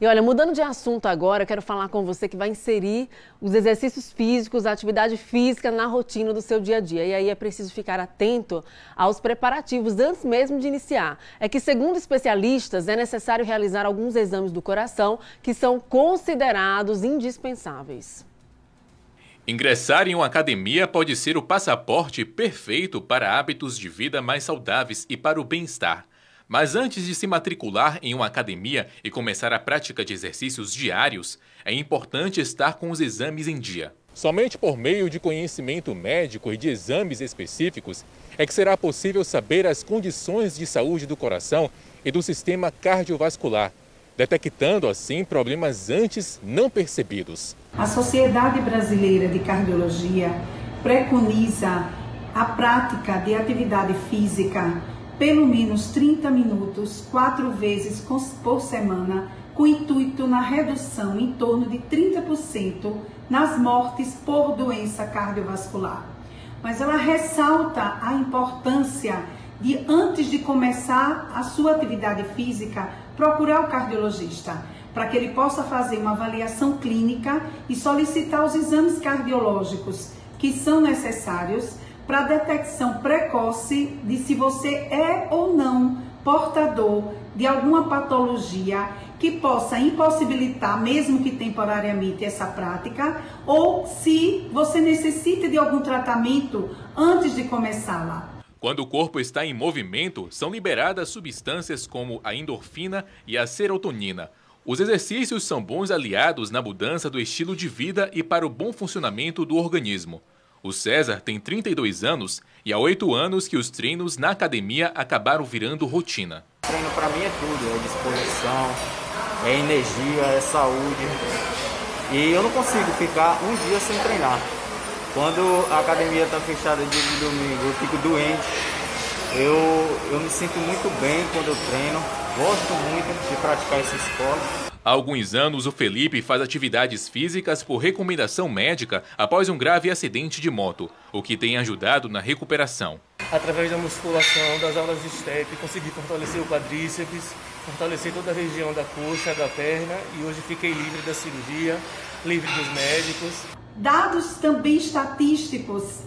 E olha, mudando de assunto agora, eu quero falar com você que vai inserir os exercícios físicos, a atividade física na rotina do seu dia a dia. E aí é preciso ficar atento aos preparativos antes mesmo de iniciar. É que, segundo especialistas, é necessário realizar alguns exames do coração que são considerados indispensáveis. Ingressar em uma academia pode ser o passaporte perfeito para hábitos de vida mais saudáveis e para o bem-estar. Mas antes de se matricular em uma academia e começar a prática de exercícios diários, é importante estar com os exames em dia. Somente por meio de conhecimento médico e de exames específicos é que será possível saber as condições de saúde do coração e do sistema cardiovascular, detectando assim problemas antes não percebidos. A Sociedade Brasileira de Cardiologia preconiza a prática de atividade física pelo menos 30 minutos, quatro vezes por semana, com intuito na redução em torno de 30% nas mortes por doença cardiovascular. Mas ela ressalta a importância de, antes de começar a sua atividade física, procurar o cardiologista, para que ele possa fazer uma avaliação clínica e solicitar os exames cardiológicos que são necessários para detecção precoce de se você é ou não portador de alguma patologia que possa impossibilitar, mesmo que temporariamente, essa prática, ou se você necessita de algum tratamento antes de começá-la. Quando o corpo está em movimento, são liberadas substâncias como a endorfina e a serotonina. Os exercícios são bons aliados na mudança do estilo de vida e para o bom funcionamento do organismo. O César tem 32 anos e há 8 anos que os treinos na academia acabaram virando rotina. Treino para mim é tudo, é disposição, é energia, é saúde. E eu não consigo ficar um dia sem treinar. Quando a academia está fechada dia de domingo, eu fico doente. Eu, eu me sinto muito bem quando eu treino. Gosto muito de praticar esse esporte. Há alguns anos, o Felipe faz atividades físicas por recomendação médica após um grave acidente de moto, o que tem ajudado na recuperação. Através da musculação, das aulas de step, consegui fortalecer o quadríceps, fortalecer toda a região da coxa, da perna e hoje fiquei livre da cirurgia, livre dos médicos. Dados também estatísticos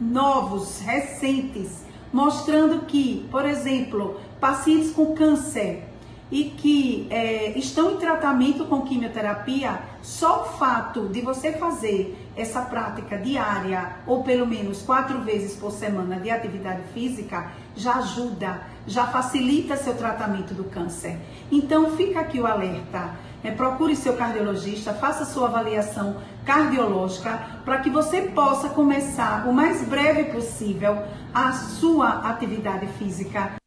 novos, recentes, mostrando que, por exemplo, pacientes com câncer e que é, estão em tratamento com quimioterapia, só o fato de você fazer essa prática diária ou pelo menos quatro vezes por semana de atividade física já ajuda, já facilita seu tratamento do câncer. Então fica aqui o alerta. É, procure seu cardiologista, faça sua avaliação cardiológica para que você possa começar o mais breve possível a sua atividade física.